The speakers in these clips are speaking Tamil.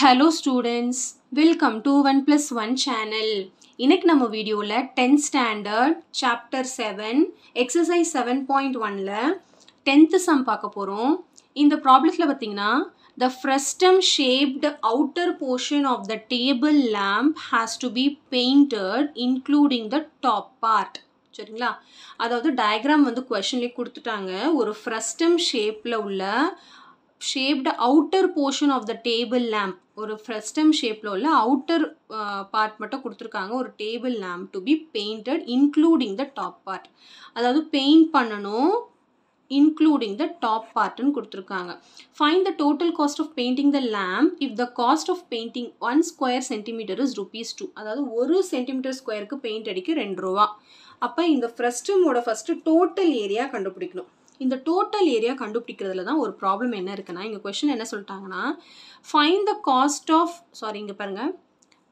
Hello students welcome to one plus one channel இன்னைக்கு நம்ம வீடியோவில் tenth standard chapter seven exercise seven point ஒனில் டென்த்து சம் பார்க்க போகிறோம் இந்த ப்ராப்ளத்தில் பார்த்தீங்கன்னா the frustum shaped outer portion of the table lamp has to be painted including the top part சரிங்களா? அதாவது டயக்ராம் வந்து கொஷன்லேயே கொடுத்துட்டாங்க. ஒரு ஃப்ரஸ்டம் ஷேப்பில் உள்ள shaped outer portion of the table lamp ஒரு ஃப்ரஸ்டம் ஷேப்பில் உள்ள அவுட்டர் பார்ட் மட்டும் கொடுத்துருக்காங்க. ஒரு table lamp to be painted including the top part அதாவது பெயிண்ட் பண்ணணும் இன்க்ளூடிங் த டாப் பார்ட்னு கொடுத்துருக்காங்க. Fine the total cost of painting the lamp if the cost of painting one square centimetre is rupees two அதாவது ஒரு சென்டிமீட்டர் ஸ்கொயருக்கு பெயிண்ட் அடிக்க ரெண்டு ரூபா. அப்போ இந்த ஃப்ரெஸ்டமோட ஃபஸ்ட்டு டோட்டல் ஏரியா கண்டுபிடிக்கணும். இந்த டோட்டல் ஏரியா கண்டுபிடிக்கிறதுல தான் ஒரு ப்ராப்ளம் என்ன இருக்குன்னா இங்கே கொஷின் என்ன சொல்லிட்டாங்கன்னா fine the cost of sorry இங்கே பாருங்கள்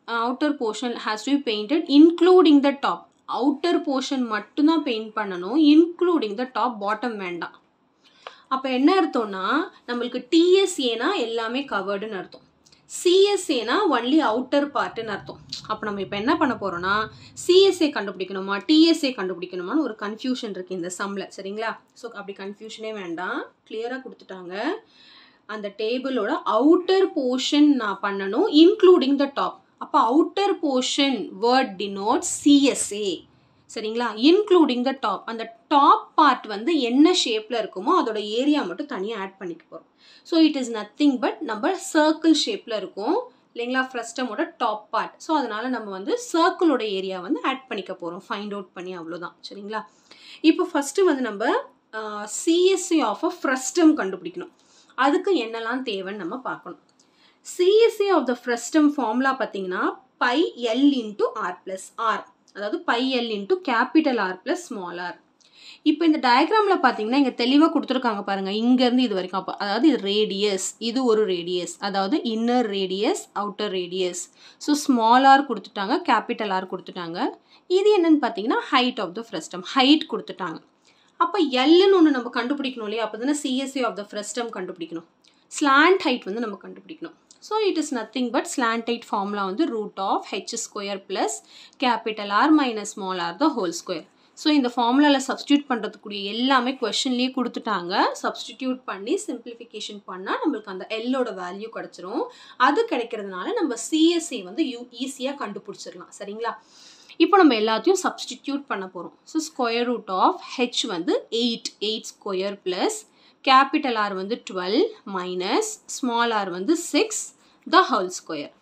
outer portion has to be painted including the top outer portion மட்டும்தான் பெயிண்ட் பண்ணணும் இன்க்ளூடிங் த டாப் பாட்டம் வேண்டாம். அப்போ என்ன அர்த்தம்னா நம்மளுக்கு டிஎஸ்ஏனா எல்லாமே கவர்டுன்னு அர்த்தம். சிஎஸ்ஏனா ஒன்லி அவுட்டர் பார்ட்டுன்னு அர்த்தம். அப்போ நம்ம இப்போ என்ன பண்ண போகிறோம்னா சிஎஸ்ஏ கண்டுபிடிக்கணுமா டிஎஸ்ஏ கண்டுபிடிக்கணுமான்னு ஒரு கன்ஃபியூஷன் இருக்குது இந்த சம்மில் சரிங்களா? ஸோ அப்படி கன்ஃபியூஷனே வேண்டாம். கிளியராக கொடுத்துட்டாங்க. அந்த டேபிளோட அவுட்டர் போர்ஷன் நான் பண்ணணும் இன்க்ளூடிங் த டாப் அப்போ outer portion word denote CSA சரிங்களா? இன்க்ளூடிங் த டாப் அந்த டாப் பார்ட் வந்து என்ன ஷேப்பில் இருக்குமோ அதோட ஏரியா மட்டும் தனியாக ஆட் பண்ணிக்க போகிறோம் so it is nothing but நம்ம சர்க்கிள் ஷேப்பில் இருக்கும். இல்லைங்களா? ஃப்ரஸ்டமோட டாப் பார்ட் ஸோ அதனால் நம்ம வந்து சர்க்கிளோட ஏரியா வந்து ஆட் பண்ணிக்க போகிறோம் ஃபைண்ட் அவுட் பண்ணி அவ்வளோதான் சரிங்களா? இப்போ ஃபஸ்ட்டு வந்து நம்ம சிஎஸ்சி ஆஃப் அ ஃப்ரஸ்டம் கண்டுபிடிக்கணும். அதுக்கு என்னெல்லாம் தேவைன்னு நம்ம பார்க்கணும். CSC of the frustum formula பார்த்தீங்கன்னா pi L into R plus R அதாவது pi L into capital R plus small R இப்போ இந்த டயக்ராமில் பார்த்தீங்கன்னா இங்கே தெளிவாக கொடுத்துருக்காங்க பாருங்கள் இங்கேருந்து இது வரைக்கும் அப்போ அதாவது இது ரேடியஸ் இது ஒரு ரேடியஸ் அதாவது inner radius outer radius so small R கொடுத்துட்டாங்க கேபிட்டல் ஆர் கொடுத்துட்டாங்க. இது என்னென்னு பார்த்தீங்கன்னா height of the frustum height கொடுத்துட்டாங்க. அப்போ எல்லுன்னு ஒன்று நம்ம கண்டுபிடிக்கணும் இல்லையா? அப்போ தானே சிஎஸ்சி ஆஃப் த ஃப்ரெஸ்டம் கண்டுபிடிக்கணும். ஸ்லாண்ட் ஹைட் வந்து நம்ம கண்டுபிடிக்கணும். So it is nothing but slant height formula வந்து root of H square plus capital R minus small R the whole square so இந்த ஃபார்முலாவில் சப்ஸ்டியூட் பண்ணுறதுக்குரிய எல்லாமே கொஷின்லேயே கொடுத்துட்டாங்க. சப்ஸ்டிடியூட் பண்ணி சிம்பிளிஃபிகேஷன் பண்ணால் நம்மளுக்கு அந்த எல்லோட வேல்யூ கிடச்சிரும். அது கிடைக்கிறதுனால நம்ம சிஎஸ்சி வந்து யூ ஈஸியாக கண்டுபிடிச்சிடலாம். சரிங்களா? இப்போ நம்ம எல்லாத்தையும் சப்ஸ்டிடியூட் பண்ண போகிறோம் so square root of H வந்து eight eight square plus capital R வந்து டுவெல் மைனஸ் ஸ்மால் ஆர் வந்து சிக்ஸ் த ஹோல் ஸ்கொயர்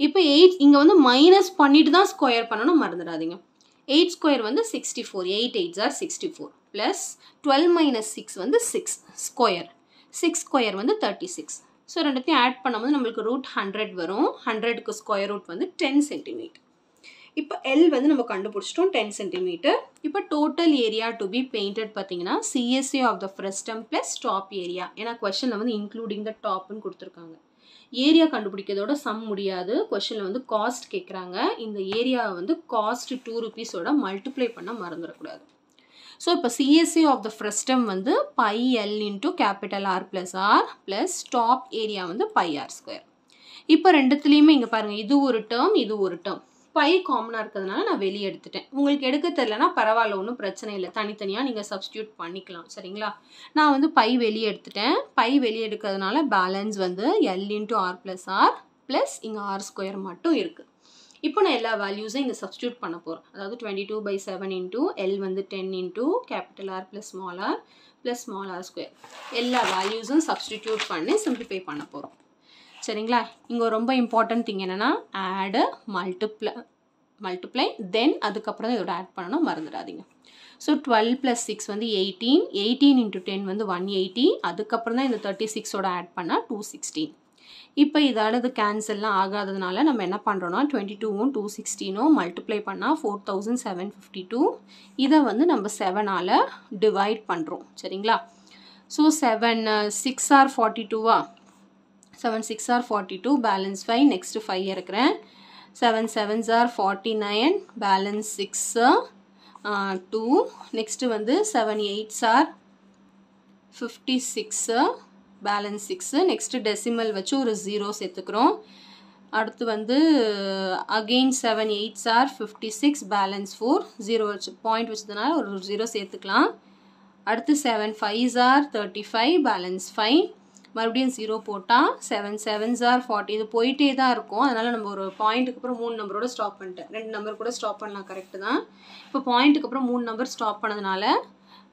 இப்போ எயிட் இங்கே வந்து மைனஸ் பண்ணிட்டு தான் ஸ்கொயர் பண்ணணும் மறந்துடாதீங்க. எயிட் ஸ்கொயர் வந்து sixty four eight eights are sixty four plus twelve minus six வந்து சிக்ஸ் ஸ்கொயர் சிக்ஸ் ஸ்கொயர் வந்து தேர்ட்டி சிக்ஸ் ஸோ ரெண்டுத்தையும் ஆட் பண்ணும்போது நம்மளுக்கு ரூட் ஹண்ட்ரட் வரும். ஹண்ட்ரடுக்கு ஸ்கொயர் ரூட் வந்து டென் சென்டிமீட்டர் இப்போ எல் வந்து நம்ம கண்டுபிடிச்சிட்டோம் டென் சென்டிமீட்டர் இப்போ total area to be painted பார்த்தீங்கன்னா CSC of the frustum plus top area ஏன்னா கொஷனில் வந்து இன்க்ளூடிங் த டாப்னு கொடுத்துருக்காங்க. ஏரியா கண்டுபிடிக்கிறதோட சம் முடியாது. கொஷனில் வந்து காஸ்ட் கேட்குறாங்க இந்த ஏரியாவை வந்து காஸ்ட் டூ ருபீஸோட மல்டிப்ளை பண்ண மறந்துடக்கூடாது ஸோ இப்போ சிஎஸ்சி ஆஃப் த ஃப்ரெஸ்டம் வந்து pi L into capital R plus R plus top area வந்து பை ஆர் ஸ்கொயர் இப்போ ரெண்டுத்துலேயுமே இங்கே பாருங்கள் இது ஒரு டேர்ம் இது ஒரு டேர்ம் பை காமனாக இருக்கிறதுனால நான் வெளியே எடுத்துட்டேன். உங்களுக்கு எடுக்க தெரிலனா பரவாயில்ல ஒன்றும் பிரச்சனை இல்லை. தனித்தனியாக நீங்கள் சப்ஸ்டியூட் பண்ணிக்கலாம். சரிங்களா? நான் வந்து பை வெளியே எடுத்துட்டேன். பை வெளியே எடுக்கிறதுனால பேலன்ஸ் வந்து L into R plus R plus இங்கே ஆர் ஸ்கொயர் மட்டும் இருக்குது இப்போ நான் எல்லா வேல்யூஸும் இங்கே சப்ஸ்டியூட் பண்ண போகிறேன் அதாவது twenty two by seven into L வந்து ten into capital R plus small R plus small R square எல்லா வேல்யூஸும் சப்ஸ்டிடியூட் பண்ணி சிம்பிளிஃபை பண்ண போகிறோம் சரிங்களா? இங்கே ரொம்ப இம்பார்ட்டன்ட் திங் என்னென்னா ஆடு மல்டிப்ளை மல்டிப்ளை தென் அதுக்கப்புறம் தான் இதோட ஆட் பண்ணணும் மறந்துடாதீங்க. ஸோ டுவெல் ப்ளஸ் சிக்ஸ் வந்து எயிட்டீன் எயிட்டீன் இன்ட்டு டென் வந்து ஒன் எயிட்டி அதுக்கப்புறம் தான் இந்த தேர்ட்டி சிக்ஸோட ஆட் பண்ணால் டூ சிக்ஸ்டீன் இப்போ இதால் இது கேன்சல்லாம் ஆகாததுனால நம்ம என்ன பண்ணுறோன்னா டுவெண்ட்டி டூவும் டூ சிக்ஸ்டீனும் மல்டிப்ளை பண்ணால் four thousand seven fifty two இதை வந்து நம்ம செவனால் டிவைட் பண்ணுறோம் சரிங்களா? So seven six are forty டூவா seven six are forty two balance five next five இருக்கிறேன் seven sevens are forty nine balance six two next வந்து seven eights are fifty six balance six next decimal வச்சு ஒரு ஜீரோ சேர்த்துக்கிறோம். அடுத்து வந்து again seven eights are fifty six balance four zero வச்சு பாயிண்ட் வச்சதுனால ஒரு ஜீரோ சேர்த்துக்கலாம். அடுத்து seven fives are thirty five balance five மறுபடியும் ஜீரோ போட்டால் செவன் செவன்ஸ் ஆர் ஃபார்ட்டி இது போயிட்டே தான் இருக்கும். அதனால் நம்ம ஒரு பாயிண்ட்டுக்கு அப்புறம் மூணு நம்பரோட ஸ்டாப் பண்ணிட்டேன். ரெண்டு நம்பர் கூட ஸ்டாப் பண்ணலாம். கரெக்டு தான். இப்போ பாயிண்ட்டுக்கு அப்புறம் மூணு நம்பர் ஸ்டாப் பண்ணதுனால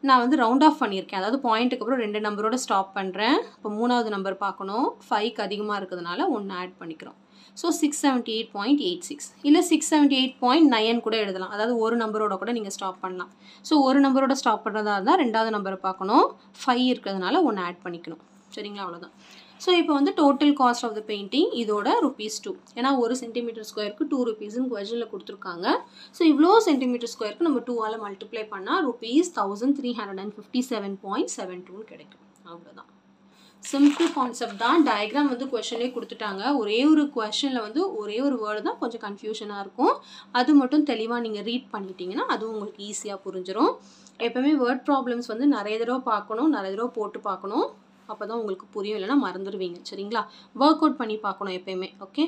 நான் வந்து ரவுண்ட் ஆஃப் பண்ணியிருக்கேன். அதாவது பாயிண்ட்டுக்கு அப்புறம் ரெண்டு நம்பரோட ஸ்டாப் பண்ணுறேன் இப்போ மூணாவது நம்பர் பார்க்கணும். ஃபைவ்க்கு அதிகமாக இருக்கிறதுனால ஒன்று ஆட் பண்ணிக்கிறோம். So six seventy eight point eight six இல்லை six seventy eight point nine கூட எழுதலாம். அதாவது ஒரு நம்பரோட கூட நீங்கள் ஸ்டாப் பண்ணலாம். ஸோ ஒரு நம்பரோட ஸ்டாப் பண்ணுறதா இருந்தால் ரெண்டாவது நம்பரை பார்க்கணும். ஃபைவ் இருக்கிறதுனால ஒன்று ஆட் பண்ணிக்கணும். சரிங்களா அவ்வளோதான் ஸோ இப்போ வந்து total cost of the painting இதோட ருபீஸ் டூ ஏன்னா ஒரு சென்டிமீட்டர் ஸ்கொயருக்கு டூ ருபீஸ்னு கொஷனில் கொடுத்துருக்காங்க. ஸோ இவ்வளோ சென்டிமீட்டர் ஸ்கொயருக்கு நம்ம டூவால் மல்டிப்ளை பண்ணால் rupees thousand three hundred and fifty seven point seven டூன்னு கிடைக்கும். அவ்வளோதான் சிம்பிள் கான்செப்ட் தான். டயக்ராம் வந்து கொஷனே கொடுத்துட்டாங்க. ஒரே ஒரு கொஷனில் வந்து ஒரே ஒரு வேர்டு தான் கொஞ்சம் கன்ஃபியூஷனாக இருக்கும். அது மட்டும் தெளிவாக நீங்கள் ரீட் பண்ணிட்டீங்கன்னா அதுவும் உங்களுக்கு ஈஸியாக புரிஞ்சிடும் எப்போவுமே வேர்ட் ப்ராப்ளம்ஸ் வந்து நிறைய தடவை பார்க்கணும் நிறைய தடவை போட்டு பார்க்கணும். அப்போ தான் உங்களுக்கு புரியும். இல்லைன்னா மறந்துடுவீங்க. சரிங்களா? ஒர்க் அவுட் பண்ணி பார்க்கணும் எப்பயுமே. ஓகே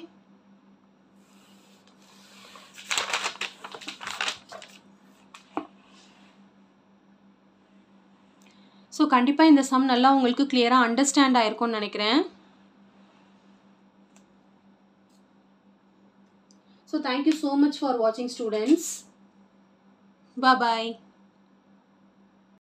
ஸோ கண்டிப்பாக இந்த சம் நல்லா உங்களுக்கு கிளியராக அண்டர்ஸ்டாண்ட் ஆயிருக்கும்னு நினைக்கிறேன். So thank you so much for வாட்சிங் ஸ்டூடெண்ட்ஸ் பாய்